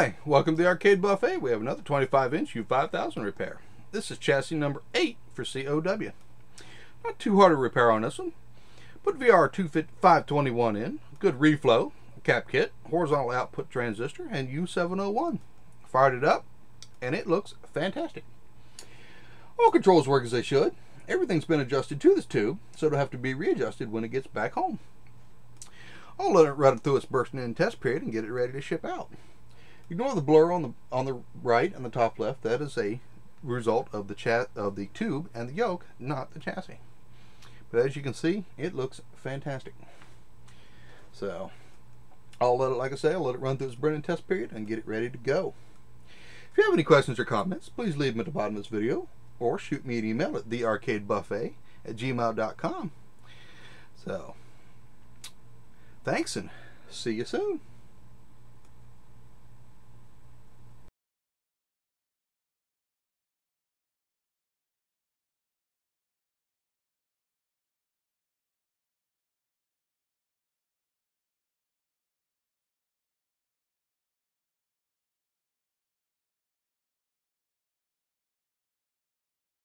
Hi, welcome to the Arcade Buffett. We have another 25 inch U5000 repair. This is chassis number 8 for COW. Not too hard to repair on this one. Put VR 521 in, good reflow, cap kit, horizontal output transistor, and U701. Fired it up, and it looks fantastic. All controls work as they should. Everything's been adjusted to this tube, so it'll have to be readjusted when it gets back home. I'll let it run through its bursting in test period and get it ready to ship out. Ignore the blur on the on the right and the top left. That is a result of the chat of the tube and the yoke, not the chassis. But as you can see, it looks fantastic. So I'll let it, like I say, I'll let it run through its burning test period and get it ready to go. If you have any questions or comments, please leave them at the bottom of this video or shoot me an email at thearcadebuffett at gmail.com. So, thanks and see you soon.